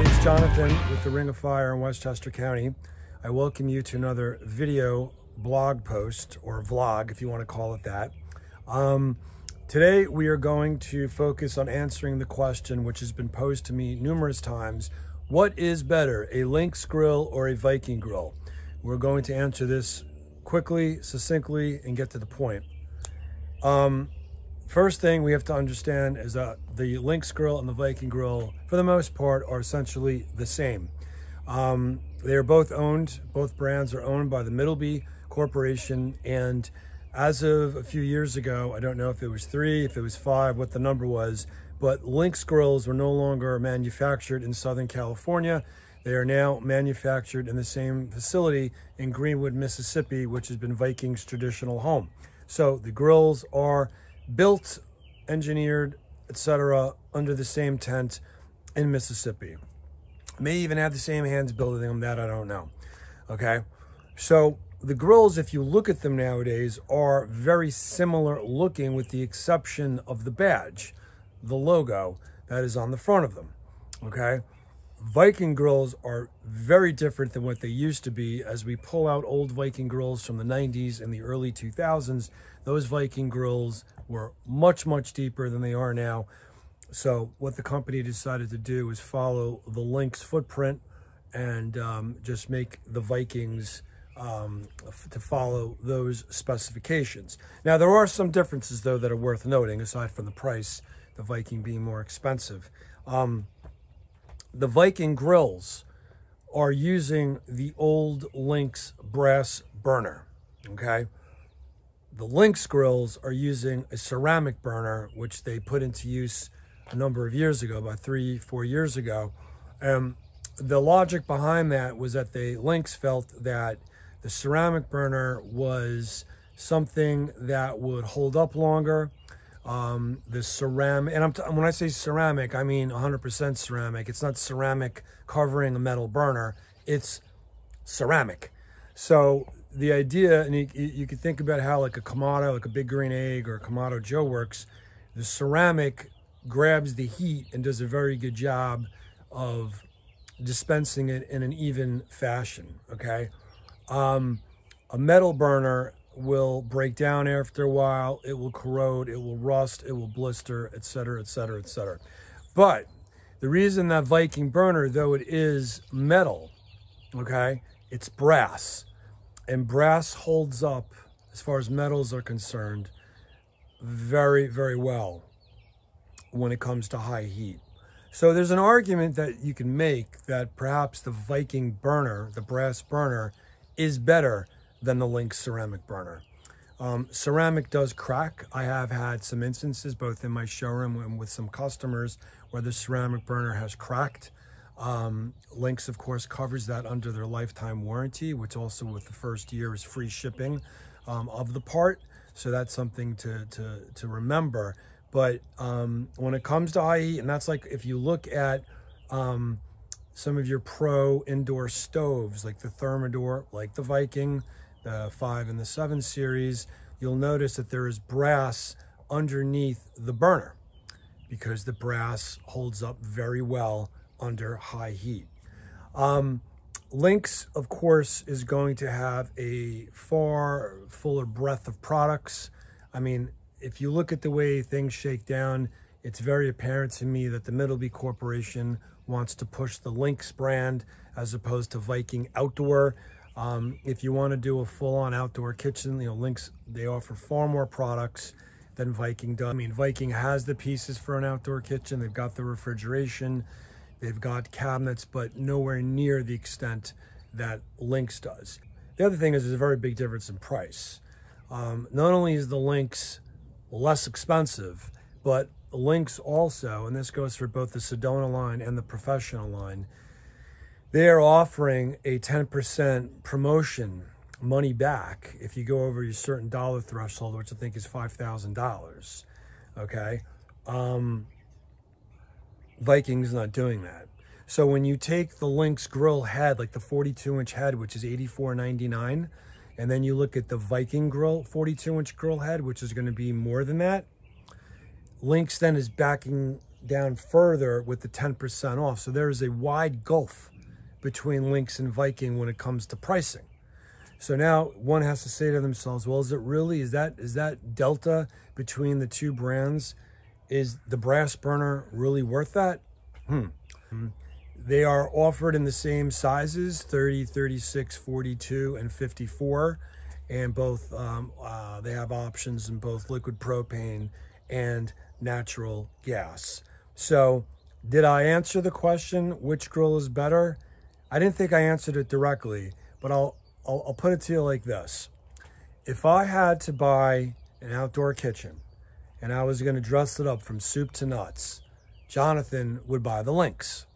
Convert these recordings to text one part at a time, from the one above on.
everybody, it's Jonathan with the Ring of Fire in Westchester County. I welcome you to another video blog post or vlog, if you want to call it that. Um, today, we are going to focus on answering the question which has been posed to me numerous times. What is better, a Lynx grill or a Viking grill? We're going to answer this quickly, succinctly, and get to the point. Um, first thing we have to understand is that the Lynx grill and the Viking grill, for the most part, are essentially the same. Um, they are both owned, both brands are owned by the Middleby Corporation. And as of a few years ago, I don't know if it was three, if it was five, what the number was, but Lynx grills were no longer manufactured in Southern California. They are now manufactured in the same facility in Greenwood, Mississippi, which has been Viking's traditional home. So the grills are built, engineered, etc., under the same tent in Mississippi. May even have the same hands building them, that I don't know. Okay, so the grills, if you look at them nowadays, are very similar looking with the exception of the badge, the logo that is on the front of them. Okay, Viking grills are very different than what they used to be. As we pull out old Viking grills from the 90s and the early 2000s, those Viking grills were much, much deeper than they are now. So what the company decided to do is follow the Lynx footprint and um, just make the Vikings um, to follow those specifications. Now, there are some differences, though, that are worth noting, aside from the price, the Viking being more expensive. Um, the Viking grills are using the old Lynx brass burner, okay? The Lynx grills are using a ceramic burner, which they put into use a number of years ago, about three, four years ago. And the logic behind that was that the Lynx felt that the ceramic burner was something that would hold up longer, um, the ceramic, and when I say ceramic, I mean 100% ceramic. It's not ceramic covering a metal burner. It's ceramic. So the idea, and you, you can think about how like a Kamado, like a Big Green Egg or a Kamado Joe works, the ceramic grabs the heat and does a very good job of dispensing it in an even fashion, okay? Um, a metal burner will break down after a while. It will corrode, it will rust, it will blister, etc., etc., etc. But the reason that Viking burner, though it is metal, okay, it's brass. And brass holds up, as far as metals are concerned, very, very well when it comes to high heat. So there's an argument that you can make that perhaps the Viking burner, the brass burner, is better than the Lynx ceramic burner. Um, ceramic does crack. I have had some instances, both in my showroom and with some customers, where the ceramic burner has cracked. Um, Lynx, of course, covers that under their lifetime warranty, which also with the first year is free shipping um, of the part. So that's something to, to, to remember. But um, when it comes to heat, and that's like if you look at um, some of your pro indoor stoves, like the Thermador, like the Viking, the 5 and the 7 series, you'll notice that there is brass underneath the burner because the brass holds up very well under high heat. Um, Lynx, of course, is going to have a far fuller breadth of products. I mean, if you look at the way things shake down, it's very apparent to me that the Middleby Corporation wants to push the Lynx brand as opposed to Viking Outdoor. Um, if you want to do a full-on outdoor kitchen, you know, Lynx, they offer far more products than Viking does. I mean, Viking has the pieces for an outdoor kitchen. They've got the refrigeration, they've got cabinets, but nowhere near the extent that Lynx does. The other thing is there's a very big difference in price. Um, not only is the Lynx less expensive, but Lynx also, and this goes for both the Sedona line and the professional line, they are offering a 10% promotion money back if you go over your certain dollar threshold, which I think is $5,000. Okay. Um, Vikings not doing that. So when you take the Lynx grill head, like the 42 inch head, which is $84.99, and then you look at the Viking grill, 42 inch grill head, which is going to be more than that, Lynx then is backing down further with the 10% off. So there is a wide gulf between Lynx and Viking when it comes to pricing. So now one has to say to themselves, well, is it really, is that, is that delta between the two brands, is the brass burner really worth that? Hmm. They are offered in the same sizes, 30, 36, 42, and 54. And both, um, uh, they have options in both liquid propane and natural gas. So did I answer the question, which grill is better? I didn't think I answered it directly, but I'll, I'll, I'll put it to you like this. If I had to buy an outdoor kitchen and I was going to dress it up from soup to nuts, Jonathan would buy the Lynx.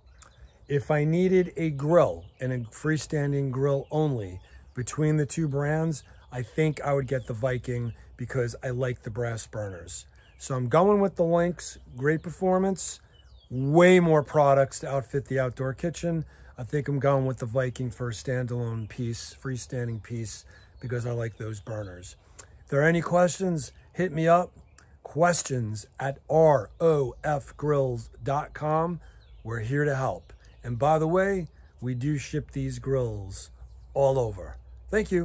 If I needed a grill and a freestanding grill only between the two brands, I think I would get the Viking because I like the brass burners. So I'm going with the Lynx, great performance, way more products to outfit the outdoor kitchen. I think I'm going with the Viking for a standalone piece, freestanding piece, because I like those burners. If there are any questions, hit me up. Questions at rofgrills.com. We're here to help. And by the way, we do ship these grills all over. Thank you.